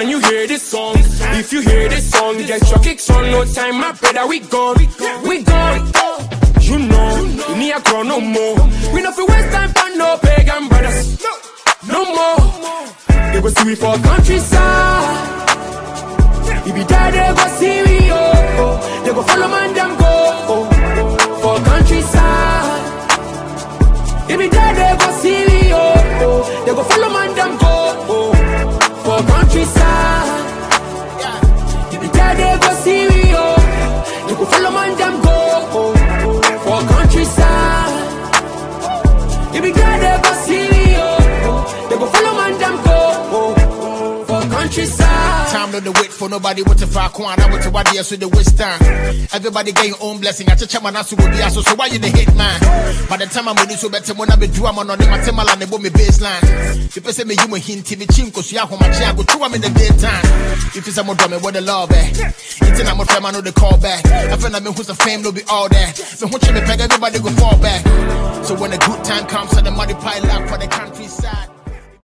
Can you hear this song? If you hear this song, get your kicks on. No time, my brother. We gone. We gone. You know, me a grow no more. We no fi waste time for no pagan brothers. No more. They go see we for countryside. If be die, they go see we, oh. They go follow man, them go, oh, If be there, they go see we, oh. They go follow man, them go, oh, for countryside. Time no the wait for nobody what if I quan I want to what so the waste time. Everybody get your own blessing. I check my nasu will be so why you the hit man? The time I'm ready so better when I be do I'm on the matemala and me baseline. People say me you me hint TV chinko so ya home my chair go two I'm in the daytime. If it's a more dummy what the love eh. It's I'm a friend I know the call back. I feel like me who's a fame will be all that. So when you me peg everybody go fall back. So when the good time comes and the money pile up for the countryside.